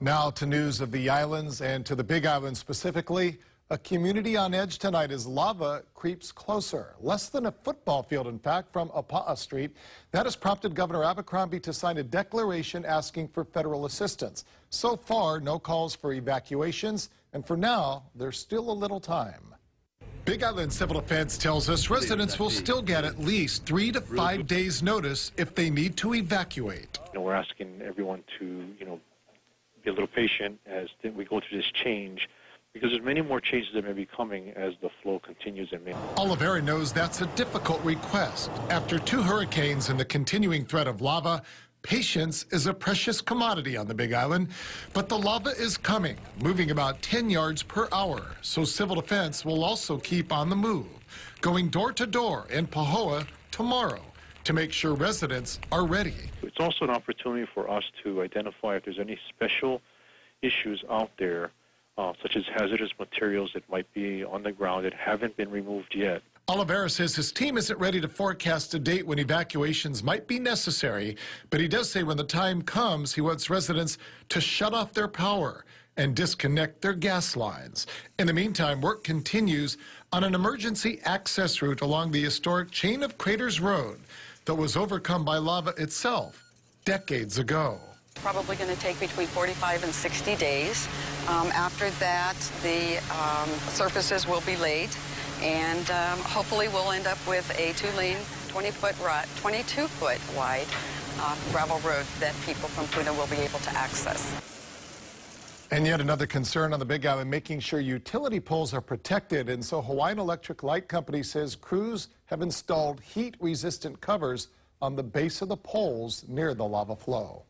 Now to news of the islands and to the Big Island specifically. A community on edge tonight as lava creeps closer. Less than a football field, in fact, from Apa'a Street. That has prompted Governor Abercrombie to sign a declaration asking for federal assistance. So far, no calls for evacuations, and for now, there's still a little time. Big Island Civil Defense tells us residents will still get at least three to five days' notice if they need to evacuate. You know, we're asking everyone to, you know, be a little patient as we go through this change because there's many more changes that may be coming as the flow continues and may. Oliveira knows that's a difficult request. After two hurricanes and the continuing threat of lava, patience is a precious commodity on the Big Island. But the lava is coming, moving about 10 yards per hour, so civil defense will also keep on the move, going door to door in Pahoa tomorrow to make sure residents are ready. It's also an opportunity for us to identify if there's any special issues out there uh, such as hazardous materials that might be on the ground that haven't been removed yet. Oliveira says his team isn't ready to forecast a date when evacuations might be necessary, but he does say when the time comes, he wants residents to shut off their power and disconnect their gas lines. In the meantime, work continues on an emergency access route along the historic Chain of Craters Road that was overcome by lava itself decades ago. Probably going to take between 45 and 60 days. Um, after that, the um, surfaces will be laid, and um, hopefully we'll end up with a two-lane, 20-foot, 22-foot wide uh, gravel road that people from Puna will be able to access. And yet another concern on the Big Island, making sure utility poles are protected. And so Hawaiian Electric Light Company says crews have installed heat-resistant covers on the base of the poles near the lava flow.